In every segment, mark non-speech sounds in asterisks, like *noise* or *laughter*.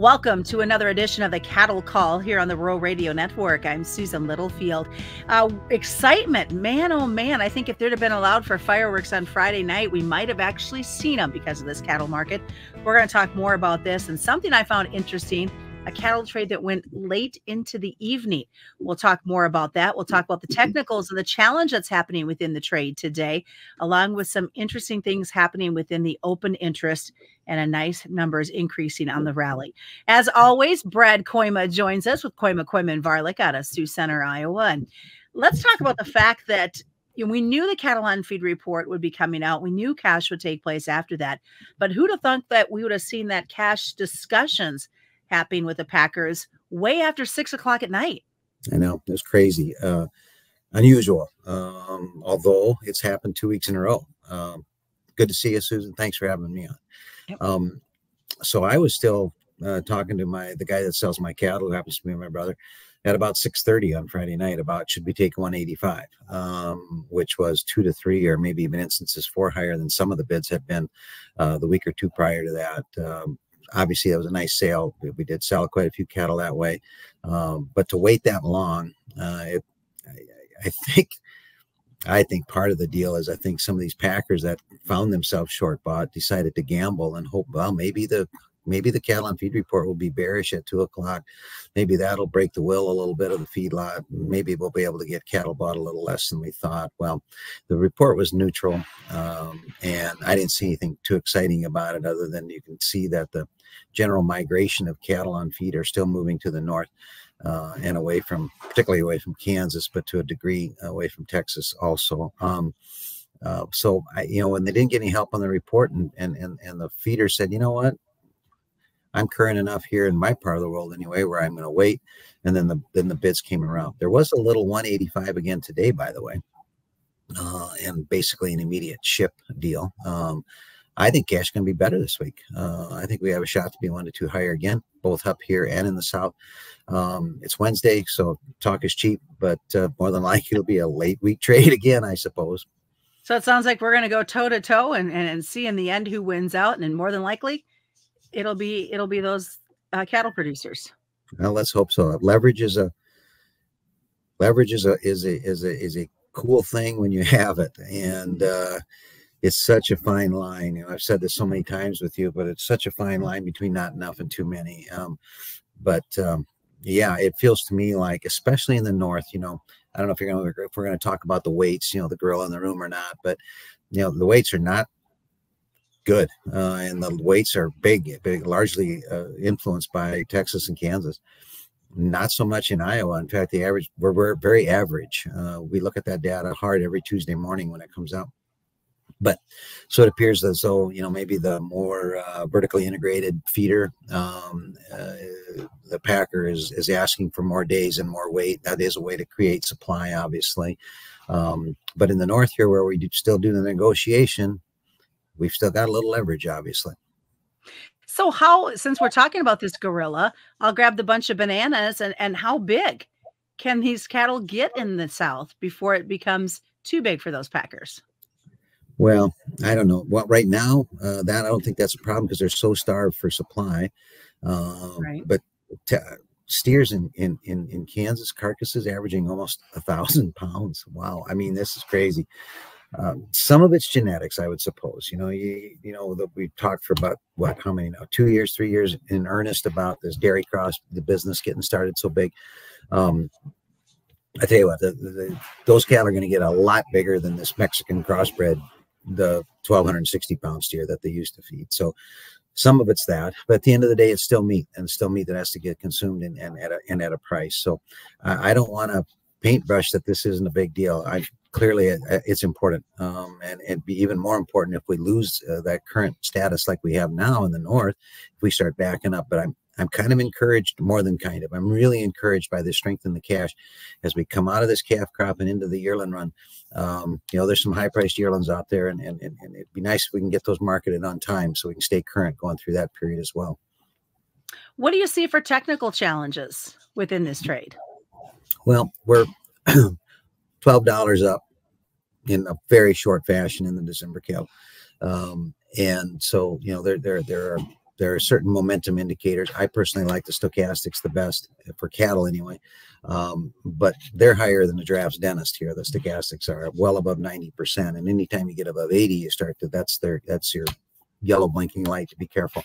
Welcome to another edition of the Cattle Call here on the Rural Radio Network. I'm Susan Littlefield. Uh, excitement, man, oh man. I think if there'd have been allowed for fireworks on Friday night, we might have actually seen them because of this cattle market. We're going to talk more about this and something I found interesting a cattle trade that went late into the evening. We'll talk more about that. We'll talk about the mm-hmm. technicals and the challenge that's happening within the trade today, along with some interesting things happening within the open interest and a nice numbers increasing on the rally. As always, Brad Kooima joins us with Kooima, Kooima, and Varilek out of Sioux Center, Iowa. And let's talk about the fact that you know, we knew the cattle on feed report would be coming out. We knew cash would take place after that. But who'd have thunk that we would have seen that cash discussions happening with the Packers way after six o'clock at night. I know it's crazy, uh, unusual. Um, although it's happened two weeks in a row. Um, good to see you, Susan. Thanks for having me on. Yep. Um, so I was still uh, talking to my the guy that sells my cattle, who happens to be my brother, at about 6:30 on Friday night about should we take 185, um, which was two to three, or maybe even instances four higher than some of the bids had been uh, the week or two prior to that. Um, obviously, that was a nice sale. We did sell quite a few cattle that way, um, but to wait that long, uh, it, I, I think. I think part of the deal is I think some of these packers that found themselves short bought decided to gamble and hope, well, maybe the maybe the cattle on feed report will be bearish at two o'clock. Maybe that'll break the will a little bit of the feedlot. Maybe we'll be able to get cattle bought a little less than we thought. Well, the report was neutral, um, and I didn't see anything too exciting about it other than you can see that the general migration of cattle on feed are still moving to the north. Uh, and away from, particularly away from Kansas, but to a degree away from Texas also. Um, uh, so I, you know, when they didn't get any help on the report, and and and, and the feeder said, you know what, I'm current enough here in my part of the world anyway, where I'm going to wait. And then the then the bids came around. There was a little 185 again today, by the way, uh, and basically an immediate ship deal. Um, I think cash can be better this week. Uh, I think we have a shot to be one to two higher again, both up here and in the south. Um, it's Wednesday, so talk is cheap, but uh, more than likely it'll be a late week *laughs* trade again, I suppose. So it sounds like we're going to go toe to toe and and see in the end who wins out, and more than likely it'll be it'll be those uh, cattle producers. Well, let's hope so. Leverage is a leverage is a is a is a is a cool thing when you *laughs* have it, and uh, it's such a fine line. You know, I've said this so many times with you, but it's such a fine line between not enough and too many. Um, but um, yeah, it feels to me like, especially in the north, you know, I don't know if you're going to if we're going to talk about the weights, you know, the girl in the room or not, but you know, the weights are not good, uh, and the weights are big, big, largely uh, influenced by Texas and Kansas. Not so much in Iowa. In fact, the average we're, we're very average. Uh, we look at that data hard every Tuesday morning when it comes out. But so it appears as though you know maybe the more uh, vertically integrated feeder, um, uh, the packer is is asking for more days and more weight. That is a way to create supply, obviously. Um, but in the north here, where we do still do the negotiation, we've still got a little leverage, obviously. So how, since we're talking about this gorilla, I'll grab the bunch of bananas and, and how big can these cattle get in the South before it becomes too big for those packers? Well, I don't know. Well, right now, uh, that I don't think that's a problem because they're so starved for supply. Um, right. But steers in, in in in Kansas carcasses averaging almost a thousand pounds. Wow! I mean, this is crazy. Um, some of it's genetics, I would suppose. You know, you you know that we've talked for about what how many now? Two years, three years in earnest about this dairy cross, the business getting started so big. Um, I tell you what, the, the, those cattle are going to get a lot bigger than this Mexican crossbred, the 1,260 pound steer that they used to feed. So some of it's that, but at the end of the day, it's still meat and still meat that has to get consumed and, and at a and at a price. So uh, I don't want to paintbrush that this isn't a big deal. I clearly uh, it's important um, and it'd be even more important if we lose uh, that current status like we have now in the north if we start backing up but i'm i'm kind of encouraged more than kind of i'm really encouraged by the strength in the cash. As we come out of this calf crop and into the yearling run um, you know there's some high priced yearlings out there and, and, and it'd be nice if we can get those marketed on time so we can stay current going through that period as well. What do you see for technical challenges within this trade? Well we're *clears throat* twelve dollars up in a very short fashion in the December kill. Um, and so you know there there there are there are certain momentum indicators. I personally like the stochastics the best for cattle anyway, um, but they're higher than the draft's dentist here. The stochastics are well above 90%. And anytime you get above 80, you start to, that's their, that's your yellow blinking light to be careful.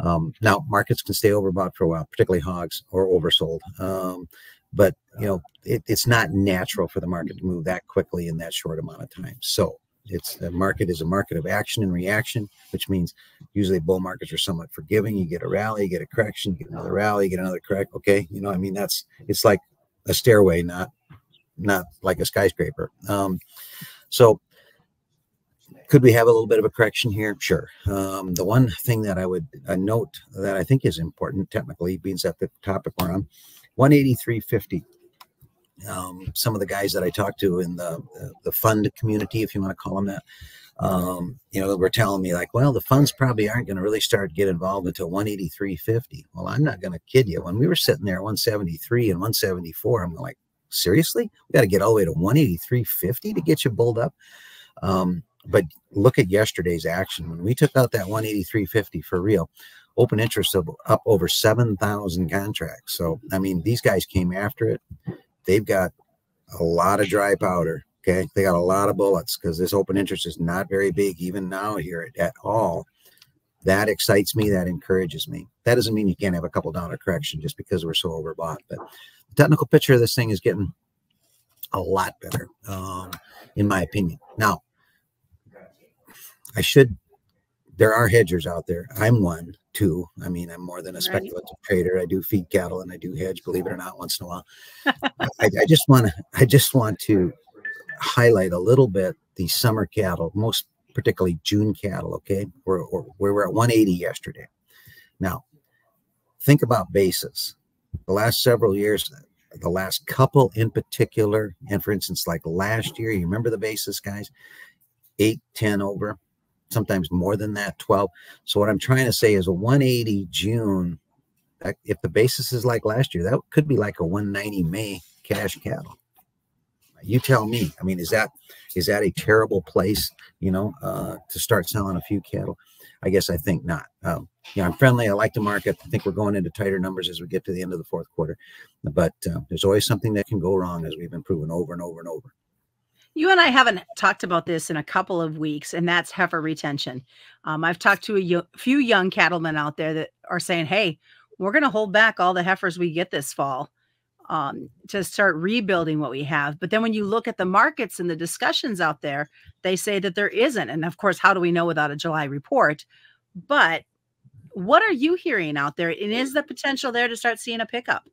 Um, now markets can stay overbought for a while, particularly hogs or oversold. Um, but you know, it, it's not natural for the market to move that quickly in that short amount of time. So it's the market is a market of action and reaction, which means usually bull markets are somewhat forgiving. You get a rally, you get a correction, you get another rally, you get another correct. Okay, you know, I mean that's it's like a stairway, not not like a skyscraper. Um, so could we have a little bit of a correction here? Sure. Um, the one thing that I would uh, note that I think is important technically, being at the topic we're on, 183.50 um, some of the guys that I talked to in the the fund community, if you want to call them that, um, you know, were telling me like, well, the funds probably aren't going to really start get involved until 183.50. Well, I'm not going to kid you. When we were sitting there 173 and 174, I'm like, seriously, we got to get all the way to 183.50 to get you bulled up. Um, but look at yesterday's action when we took out that 183.50 for real open interest of up over 7,000 contracts. So, I mean, these guys came after it they've got a lot of dry powder. Okay. They got a lot of bullets because this open interest is not very big, even now here at, at, all. That excites me. That encourages me. That doesn't mean you can't have a couple dollar correction just because we're so overbought. But the technical picture of this thing is getting a lot better, um, in my opinion. Now, I should, there are hedgers out there. I'm one too. I mean, I'm more than a speculative right. trader. I do feed cattle and I do hedge, believe it or not, once in a while. *laughs* I, I, just want to, I just want to highlight a little bit the summer cattle, most particularly June cattle. Okay, we're, we're, we were at 180 yesterday. Now, think about basis. The last several years, the last couple in particular, and for instance, like last year, you remember the basis, guys? Eight, 10 over sometimes more than that, 12. So what I'm trying to say is a 180 June, if the basis is like last year, that could be like a 190 May cash cattle. You tell me. I mean, is that is that a terrible place, you know, uh, to start selling a few cattle? I guess I think not. Um, yeah, I'm friendly. I like the market. I think we're going into tighter numbers as we get to the end of the fourth quarter. But uh, there's always something that can go wrong, as we've been proven over and over and over. You and I haven't talked about this in a couple of weeks, and that's heifer retention. Um, I've talked to a few young cattlemen out there that are saying, hey, we're going to hold back all the heifers we get this fall um, to start rebuilding what we have. But then when you look at the markets and the discussions out there, they say that there isn't. And of course, how do we know without a July report? But what are you hearing out there? And is the potential there to start seeing a pickup?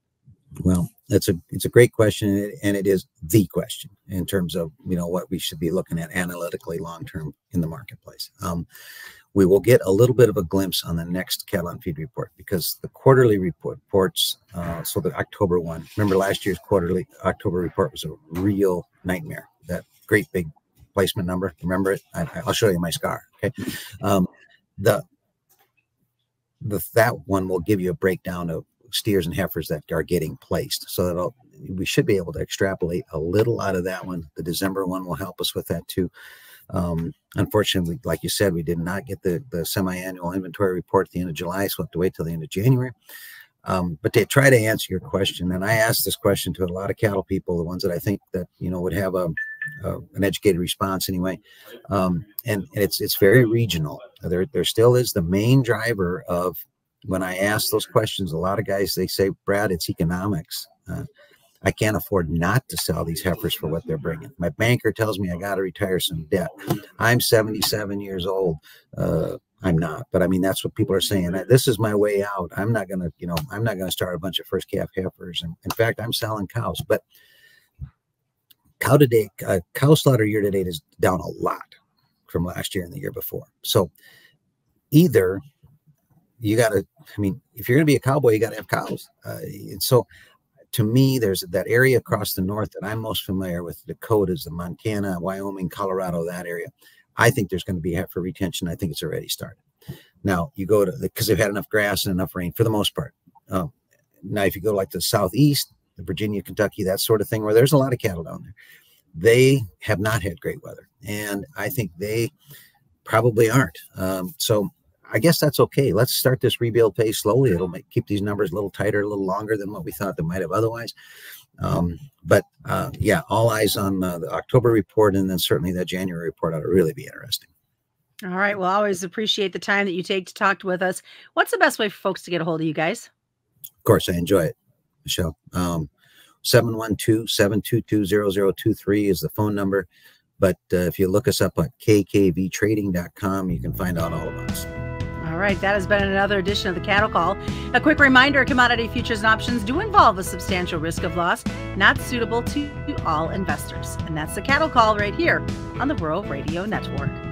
Well, that's a it's a great question, and it is the question in terms of you know what we should be looking at analytically long term in the marketplace. Um, we will get a little bit of a glimpse on the next cattle on feed report because the quarterly report, reports, uh, so the October one. Remember last year's quarterly October report was a real nightmare. That great big placement number. Remember it? I, will show you my scar. Okay. Um, the the that one will give you a breakdown of steers and heifers that are getting placed. So that we should be able to extrapolate a little out of that one. The December one will help us with that too. Um, unfortunately, like you said, we did not get the, the semi-annual inventory report at the end of July, so we have to wait till the end of January. Um, but to try to answer your question, and I asked this question to a lot of cattle people, the ones that I think that you know would have a, a an educated response anyway, um, and, and, it's it's very regional. There there still is the main driver of when I ask those questions, a lot of guys they say, Brad, it's economics. Uh, I can't afford not to sell these heifers for what they're bringing. My banker tells me I got to retire some debt. I'm 77 years old. Uh, I'm not, but I mean that's what people are saying. This is my way out. I'm not gonna, you know, I'm not gonna start a bunch of first calf heifers. And in fact, I'm selling cows. But cow today, uh, cow slaughter year to date is down a lot from last year and the year before. So either you got to, I mean, if you're going to be a cowboy, you got to have cows. Uh, and so to me, there's that area across the north that I'm most familiar with Dakotas, the Montana, Wyoming, Colorado, that area. I think there's going to be heifer retention. I think it's already started. Now you go to because they've had enough grass and enough rain for the most part. Uh, now, if you go like the southeast, the Virginia, Kentucky, that sort of thing, where there's a lot of cattle down there, they have not had great weather, and I think they probably aren't. Um, so I guess that's okay. Let's start this rebuild phase slowly. It'll make, keep these numbers a little tighter, a little longer than what we thought they might have otherwise. Um, but uh, yeah, all eyes on uh, the October report and then certainly that January report ought to really be interesting. All right. Well, I always appreciate the time that you take to talk with us. What's the best way for folks to get a hold of you guys? Of course, I enjoy it, Michelle. Um, 712-722-0023 is the phone number. But uh, if you look us up at kkvtrading.com, you can find out all about us. Right, that has been another edition of the Cattle Call. A quick reminder commodity futures and options do involve a substantial risk of loss, not suitable to all investors. And that's the Cattle Call right here on the Rural Radio Network.